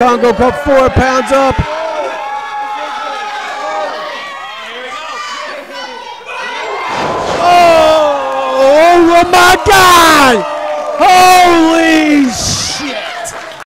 Congo Cup four pounds up. Oh, oh my God! Oh!